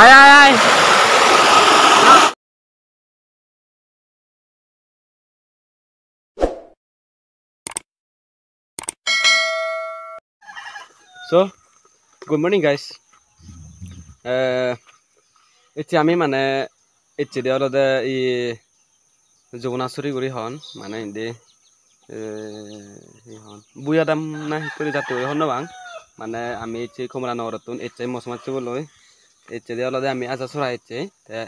আয় আয় আয় সো গুড মৰ্ণিং গাইজ এতিয়া আমি মানে এতিয়া দিয়া অলপ ই যমুনাচুৰী গুৰি হন মানে ইন্দি হন বুয়া দাম না কৰি যাতে হন বাং মানে আমি কমলা নগৰতুন ইচ্ছে মসমাত চুবলই ইচ্ছে দিয়া অলপ আমি আজা চড়া ইচ্ছে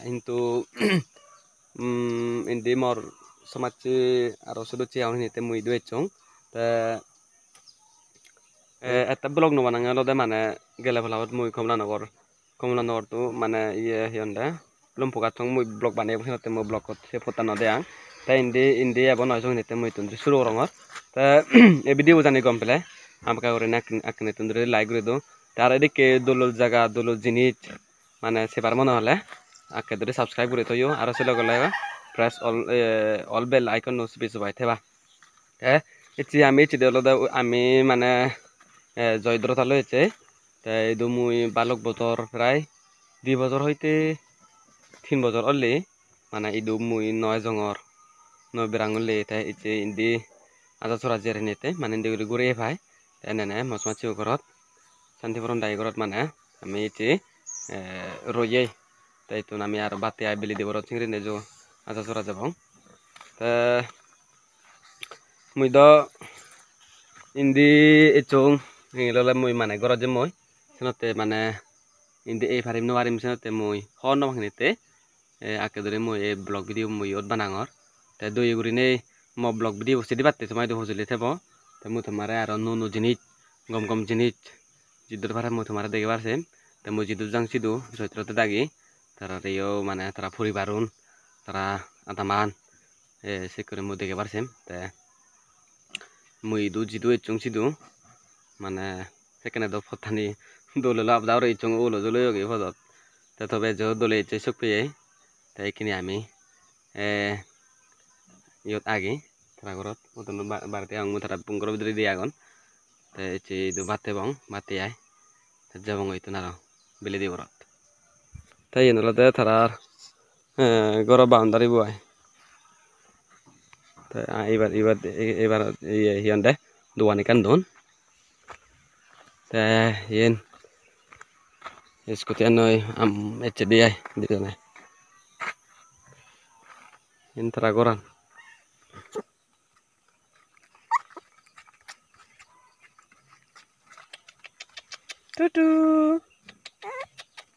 কিন্তু ইন্দি মর সমাজছি আর শুধু চিয়াউন হিতে মুই তা এটা ব্লগ নবনাঙে অলপতে মানে গেলে ফেলাবত মুই কমলানগর কমলানগরটো মানে ইয়ে সিহঁতে লুম্ফুকাথং মুই ব্লগ বানাই সিহঁতে মই ব্লগত সে ফটা নদে আং তা ইন্দি ইন্দি এব নহয় সিহঁতে মুই তুন্দ্রি সুরু রঙর তা এ ভিডিও জানি গম পেলে আমাকে করে আঁকনে তুন্দ্রি লাইক করে দো তার এদিকে দোলল জায়গা দোলল জিনিস মানে সেবার মনে হলে। আঁকে ধরে সাবস্ক্রাইব করে থইও আর সেলে গেলে press all all bell icon থেবা। হ্যাঁ এতিয়া আমি চিডিঅ আমি মানে জয়দ্রতালৈ হৈছে। এইটো মই বালক বছৰ প্ৰায় দুই বছৰ সৈতে তিন বছৰ অলি মানে এইটো মই নয় জঙৰ নয় বেৰাঙলি এতিয়া এতিয়া ইন্দি আজা চৰা জিয়াৰ নিতে মানে ইন্দি কৰি ঘূৰিয়ে পায় এনে মচমাত চিও ঘৰত শান্তিপুৰম দাই ঘৰত মানে আমি এতিয়া ৰয়ে তাইতো আমি আৰু বাটে আবেলি দিব চিংৰি নেজো আজা চৰা যাব মই দ ইন্দি mane goro je moi senote mane indi ei parim no parim senote mui hon no mangnete ake dore mui ei blog video mui ot banangor te dui gurine mo blog video sidi batte somai do hosili thebo te mu tomare aro nu nu jinis gom gom jinis jidur pare mu tomare dege parse te mu jidu jang sidu soitrote dagi tara reyo mane tara puri barun tara adaman se করে mu dege parsem te mui du jidu echung sidu মানে সেখানে তো ফতানি দোলে লাভ দাও ইচ্ছং ওলো জলে যোগে ফদত তা তবে যে দোলে ইচ্ছে চোখ পেয়ে তাই এইখিনি আমি ইয়ত আগে তারা ঘরত মতন বাড়িতে আং তারা পুঙ্কর ভিতরে দিয়ে আগন তাই ইচ্ছে ইদু বাতে বং বাতে আয় যাবং হইতো না বেলে দিয়ে ঘরত তাই এনলাতে তারা ঘর বাউন্ডারি বয় তাই এবার এবার এবার হিয়ন্দে দোয়ানি কান দোন teh yin diskuti anoi am HDI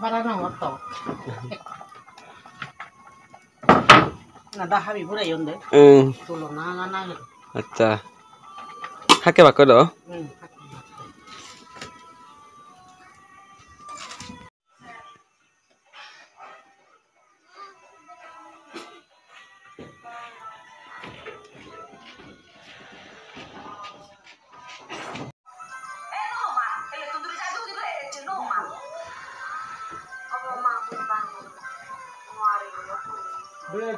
바라랑 왔다. 나나 합이 뭐라 연데. 응. 돌로 나나 나. 맞다. 학교 바꿔도. 응. eh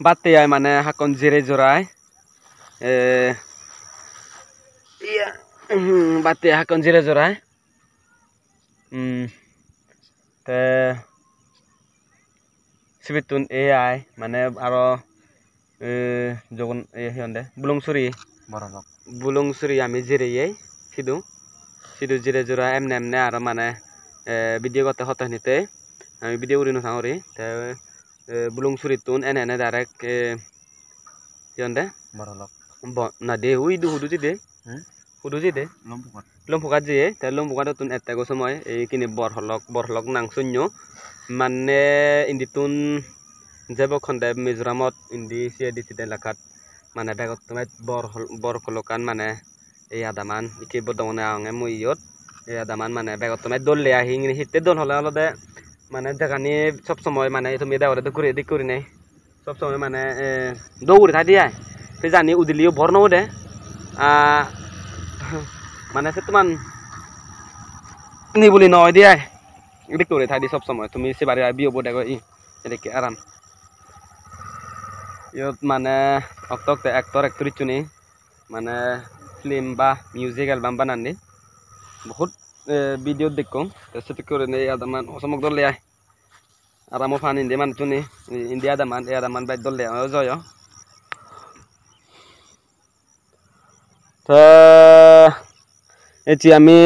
bate ay মানে hakon jire jorai. Eh iya, bate hakon jire jorai. Hmm. Te সিবিতুন A I মানে আরো যখন এ হিয়ন্দে বুলংসুরি বড় লোক বুলংসুরি আমি জিরেই সিদু সিদু জিরে জোড়া এমনে এমনে আর মানে ভিডিও করতে হতে নিতে আমি ভিডিও করি নথাঙরি তে বুলংসুরি তুন এনে এনে ডাইরেক্ট না দে হুই দু হুদু দে হুম? হুদু দে লম্পুকত। লম্পুকাত দিয়ে তে লম্পুকাত তুন এতে সময় এইখিনি বরহলক বরহলক নাং শূন্য মানে ইন্দিতুন যেব খন্দে মিজোরামত ইন্দি চি ডি চি এলাকাত মানে বেগত তোমার বৰ কলকান মানে এই আদামান ইকি বদমনে আঙে মই ইয়ত এই আদামান মানে বেগত তোমার দললে আহি হিতে দল হলে অলদে মানে দেখানি সব সময় মানে তুমি তো ঘুরে দিক করি নাই সব সময় মানে দৌড়ে থাই দিয়ে। সে জানি উদিলিও নও দে মানে সে তোমার নি বুলি নয় দিয়ে। এদিক করে দি সব সময়। তুমি বাড়ি বিয়ে বোধ ই এদিকে আরাম ইয়ত মানে অক্ত এক্টর এক্টরিচ চুনি। মানে ফিল্ম বা মিউজিক এলবাম বানানি বহুত ভিডিও দেখো। সেটি করে নেই আদামান অসমক দলে আয় আরামো ফান ইন্ডিয়া মান চুনি ইন্ডিয়া দামান এ আদামান বাই দলে জয় তা এটি আমি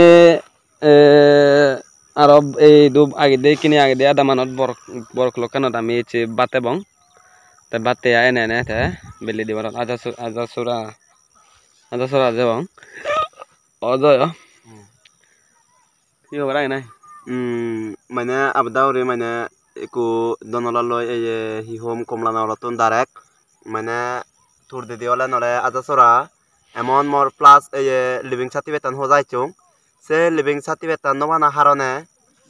আর এই দু আগে দিয়ে কিনে আগে দিয়ে আদামানত বর বরক লোকানত আমি এটি বাতে বং। তে batte ya ene ene te beli di sura aja sura aja bang ojo ya iya bara ini Hmm, মানে abdauri মানে একো দনলালৈ এই হিহোম কমলা নলতন ডাইরেক্ট মানে তোর দিদি হলে নলে আজা চরা এমন মোর প্লাস এই লিভিং সার্টিফিকেট হজাইছো সে লিভিং সার্টিফিকেট নবানা হারনে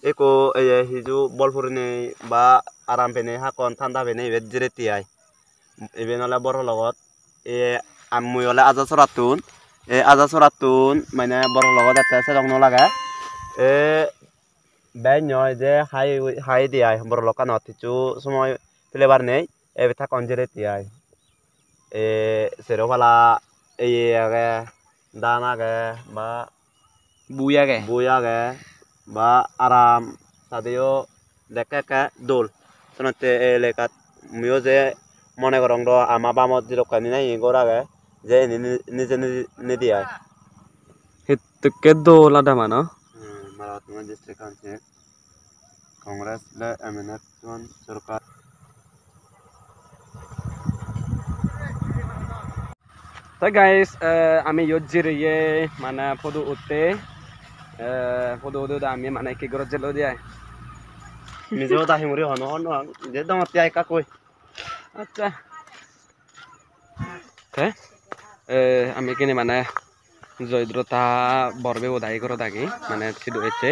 একো এই হিজু বলফুরিনি বা আরাম পেনে হাকন ঠান্ডা পেনে ইবেদ জিরে তিয়াই ইবে নলে বড় লগত এ আমি হলে আজা চৰাতুন এই আজা চৰাতুন মানে বৰৰ লগত এটা চেৰং নলাগা এ বেই নহয় যে খাই খাই দিয়াই বৰৰ লগত নহয় কিছু সময় ফ্লেভাৰ নেই এই পিঠা কঞ্জেৰে দিয়াই। এ চেৰফালা এই আগে দান আগে বা বুই আগে। বুই আগে বা আৰাম তাদেও দেখে একে দৌল। তেনেকৈ এই এলেকাত ময়ো যে মনে কৰং ৰ আমাৰ বামত যি দোকানী নাই ই গৰাগে নিদিয়ায় লাদামা ন Mahatma district council Congress guys আমি ইয়ত জিৰিয়ে মানে ফটো উঠে ফটো উঠো আমি মানে কি ঘৰত জেল দিয়াই নিজেও আহি মৰি হন হন যে দম এতিয়া একা কৈ আচ্ছা হে আমি কিনে মানে জয়দ্রতা বৰবে উদাই ঘৰত আহি মানে চিদু এছে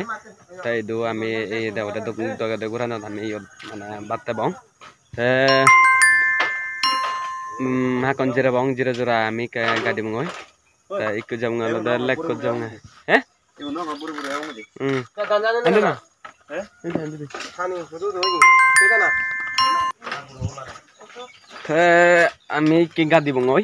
তাই দু আমি এই দেৱতে জগতে ঘূৰাণত আমি ইয়াত মানে বাটতে বওঁ। হাকন জিৰা বওঁ জিৰা জোৰা আমি গাড়ী মঙৈ তাই ইকো যাওঁ আলদা লেগ ক'ত যাওঁ হে? আমি কি গাড়ী বঙৈ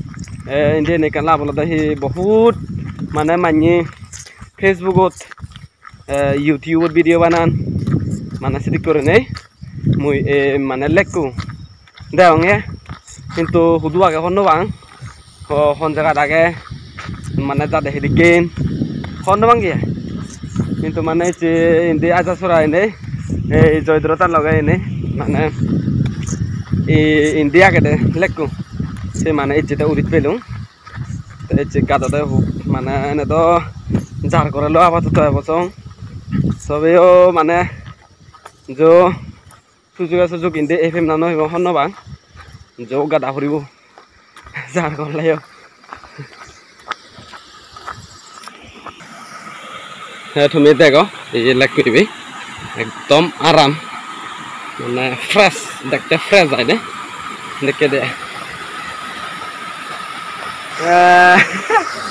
ইন্ডিয়ান একান লাবল দাহি বহুত মানে মানি ফেসবুকত ইউটিউবত ভিডিও বানান মানে সেটি করে নেই। মুই মানে লেখু দেওয়া কিন্তু হুদু আগে হন বাং হন জায়গাত আগে মানে যা দেখি গেন হন বাং গিয়া কিন্তু মানে যে ইন্দি আজা চড়া এনে এই জয়দ্রতার লগাই এনে মানে ইন্দি আগেদে লেকু সে মানে ইচ্ছেতে উড়িত পেলুম তো ইচ্ছে গাদাতে হুক মানে এনে তো যার করে লো আপাতত এবছর সবেও মানে যো সুযোগ আছে সুযোগ ইন্দি এই ফেম নানো হইব হন্নবাং যো গাদা ফুরিব যার করলেও হ্যাঁ তুমি দেখো এই যে লেগ করবি একদম আরাম মানে ফ্রেশ দেখতে ফ্রেশ যায় দেখে দে।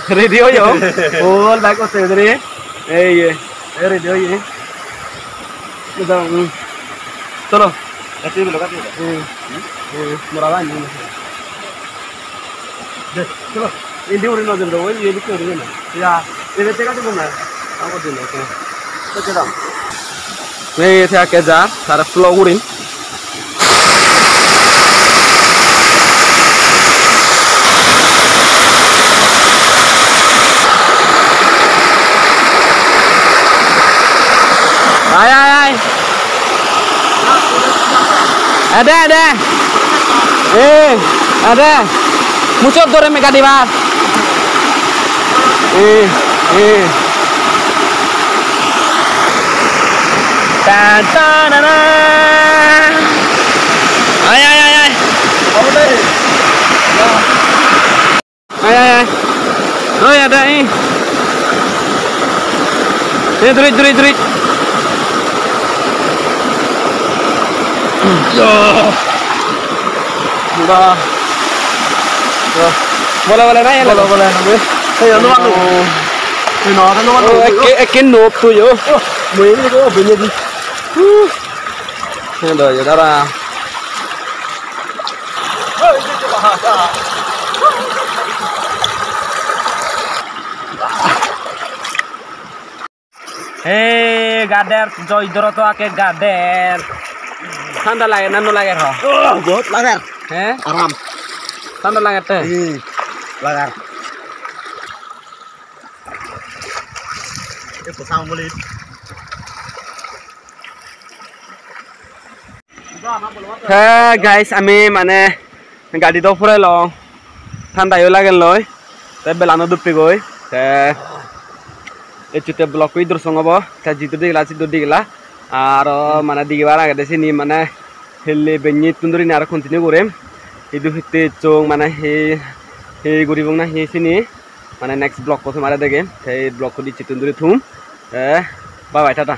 রেডি হয়ে যাও বল ব্যাগ করতে রে এই রেডি হয়ে যাও চলো কাটি দিলো কাটি দিলো মোরা বাই চলো ইন্দি উড়ি নজর দেবো ওই ইয়ে বিক্রি উড়ি না ইয়া এদের থেকে কাটি না আমার দিন ওকে তো দাম এই থেকে যা তারা flow উড়িন ada ada. Eh ada. Muncul tuh remeh kadi mas eh eh. Ta ta na na. Ay ay ay ay. Ay ay ay. Ada eh. eh, ini ini duit duit duit Udah. Udah. Bola-bola na yan. Hey, gader, joy dorotoake gader. ঠান্ডা লাগে না নো লাগে র Oh, buat lagar. হ্যাঁ Aram. ঠান্ডা লাগে তো Hmm. Lagar. Itu pasang mulut. হ্যাঁ গাইস আমি মানে গাড়িটাও ফুরাই লওঁ ঠাণ্ডাও লাগে লয় তাই বেলানো দুপি গৈ এইটোতে ব্লক কৰি দৰ্শন হ'ব তাই যিটো দিগলা যিটো দিগলা আৰু মানে দিগিবাৰ আগতে চিনি মানে হেলি বেঙি তুন্দৰি আৰু কণ্টিনিউ কৰিম সেইটো ভিত্তি চোং মানে সেই সেই ঘূৰিব না সেই চিনি মানে নেক্সট ব্লক কথা মাৰে দেখিম সেই ব্লকটো দি চিতুন্দৰি থুম বাই বাই টাটা